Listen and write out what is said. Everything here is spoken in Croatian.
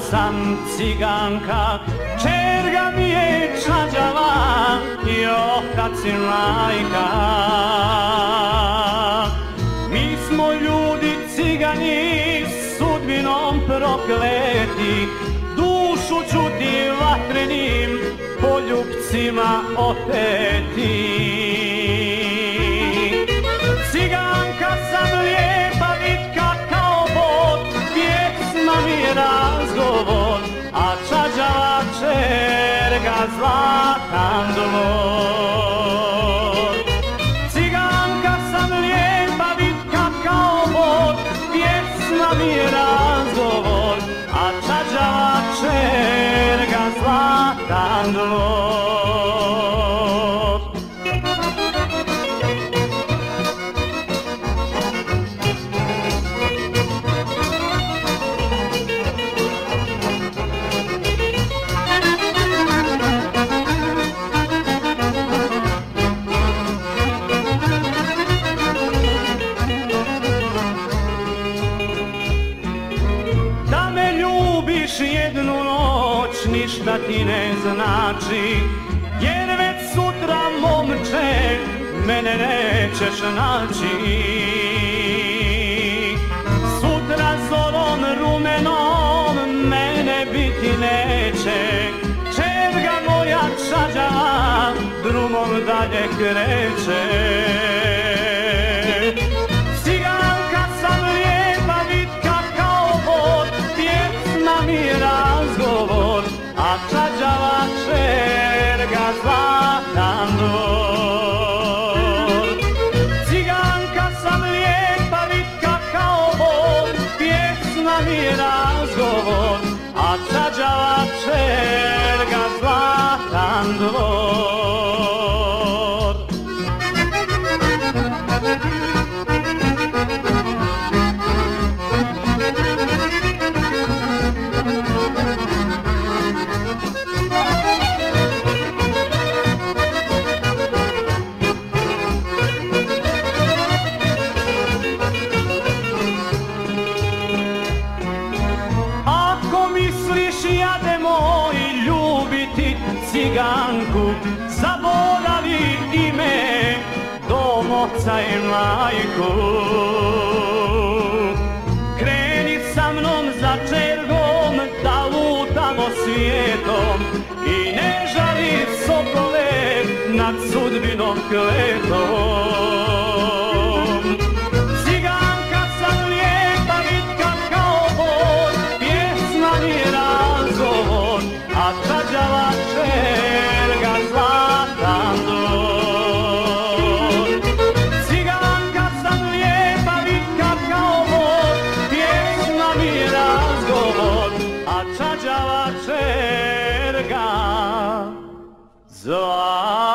Sam ciganka Čerga mi je čađava i otac majka. Mi smo ljudi cigani sudbinom prokleti Dušu ću ti vatrenim poljubcima oteti zlatan dvor. Ciganka sam lijepa, vitka kao bod, pjesma mi je razgovor, a čađava čerga zlatan dvor. Noć ništa ti ne znači Jer već sutra momče mene nećeš naći. Sutra zorom rumenom mene biti neće Čerga moja čađava drumom dalje kreće misliš jade moj ljubiti ciganku Zaboravi ime dom oca i majku. Kreni sa mnom za čergom da lutamo svijetom I ne žali sokole nad sudbinom kletom zadziała czerga złata.